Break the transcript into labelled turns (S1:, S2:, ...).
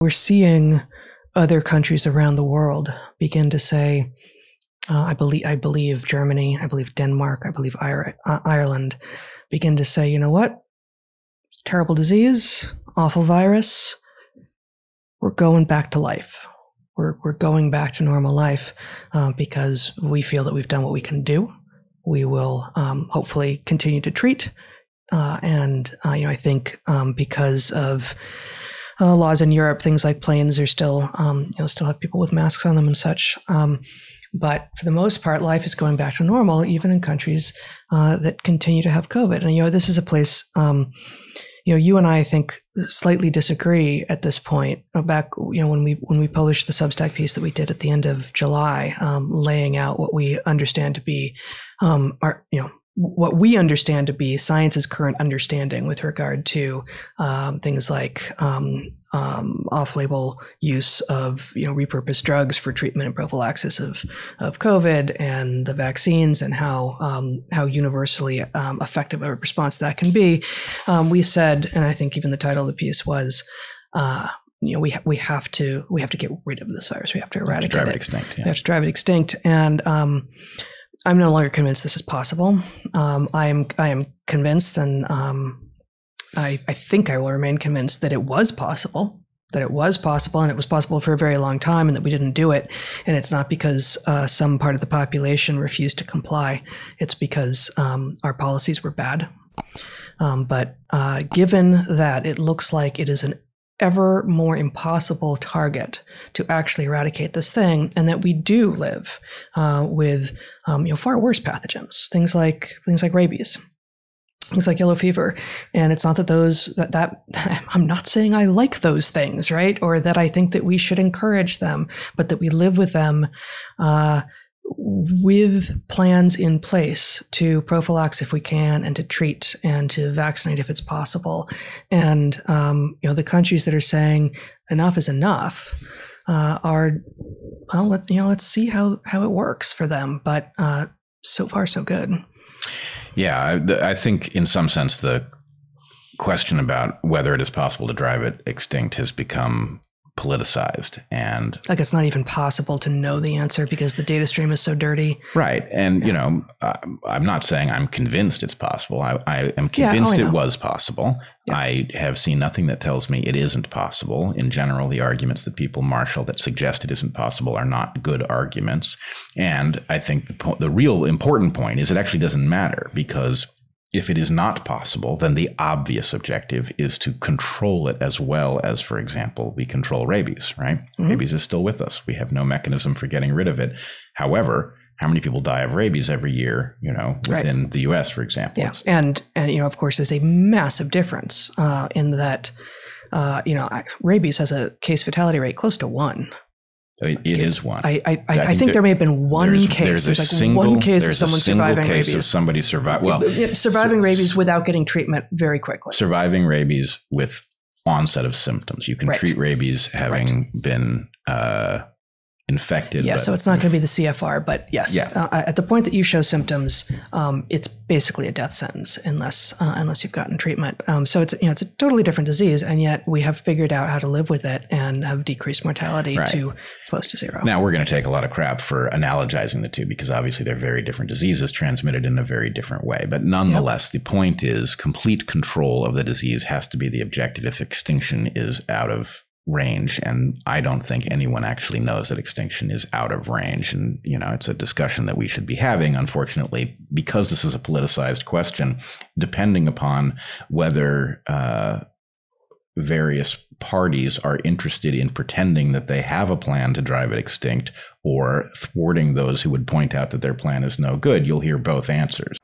S1: We're seeing other countries around the world begin to say, uh, I believe, I believe Germany, I believe Denmark, I believe uh, Ireland, begin to say, you know what, terrible disease, awful virus, we're going back to life. We're we're going back to normal life uh, because we feel that we've done what we can do. We will um, hopefully continue to treat, uh, and uh, you know I think um, because of uh, laws in Europe, things like planes are still, um, you know, still have people with masks on them and such. Um, but for the most part, life is going back to normal, even in countries uh, that continue to have COVID. And you know, this is a place. Um, you know, you and I, I think slightly disagree at this point. Uh, back, you know, when we when we published the Substack piece that we did at the end of July, um, laying out what we understand to be um, our, you know, what we understand to be science's current understanding with regard to um, things like um, um, off-label use of you know repurposed drugs for treatment and prophylaxis of of COVID and the vaccines and how um, how universally um, effective a response that can be. Um, we said, and I think even the title of the piece was. Uh, you know, we ha- we have to we have to get rid of this virus. We have to eradicate have to
S2: drive it,
S1: it
S2: extinct. Yeah.
S1: We have to drive it extinct, and I'm no longer convinced this is possible. Um, I am I am convinced, and um, I I think I will remain convinced that it was possible. That it was possible, and it was possible for a very long time, and that we didn't do it. And it's not because uh, some part of the population refused to comply. It's because um, our policies were bad. Um, but uh, given that it looks like it is an ever more impossible target to actually eradicate this thing, and that we do live uh, with um, you know far worse pathogens, things like things like rabies, things like yellow fever. And it's not that those that that I'm not saying I like those things, right, or that I think that we should encourage them, but that we live with them. Uh, with plans in place to prophylax if we can and to treat and to vaccinate if it's possible. And um, you know the countries that are saying enough is enough uh, are well let's you know let's see how how it works for them. But uh, so far so good.
S2: Yeah I, I think in some sense the question about whether it is possible to drive it extinct has become politicized. And
S1: like it's not even possible to know the answer because the data stream is so dirty.
S2: Right. And yeah. you know i'm not saying i'm convinced it's possible. I, I am convinced yeah, oh, I it was possible. Yeah. i have seen nothing that tells me it isn't possible. In general the arguments that people marshal that suggest it isn't possible are not good arguments. And i think the, po- the real important point is it actually doesn't matter because if it is not possible, then the obvious objective is to control it as well as, for example, we control rabies, right? Mm-hmm. Rabies is still with us. We have no mechanism for getting rid of it. However, how many people die of rabies every year, you know, within right. the US, for example?
S1: Yeah. And, and, you know, of course, there's a massive difference uh, in that, uh, you know, rabies has a case fatality rate close to one.
S2: It, it is one.
S1: I I, I, I think, there, there, may have been one there's, case. There's, there's like single, one case of someone surviving case rabies. Of
S2: somebody survive well,
S1: surviving so, rabies without getting treatment very quickly.
S2: Surviving rabies with onset of symptoms. You can right. treat rabies having right. been uh, infected.
S1: Yeah, so it's not going to be the CFR, but yes, yeah. Uh, at the point that you show symptoms, um, it's basically a death sentence unless uh, unless you've gotten treatment. Um, so it's you know it's a totally different disease, and yet we have figured out how to live with it and have decreased mortality right. to close to zero.
S2: Now we're going to take a lot of crap for analogizing the two because obviously they're very different diseases transmitted in a very different way. But nonetheless, yep. the point is complete control of the disease has to be the objective if extinction is out of range and i don't think anyone actually knows that extinction is out of range. And you know it's a discussion that we should be having unfortunately because this is a politicized question depending upon whether uh, various parties are interested in pretending that they have a plan to drive it extinct or thwarting those who would point out that their plan is no good. You'll hear both answers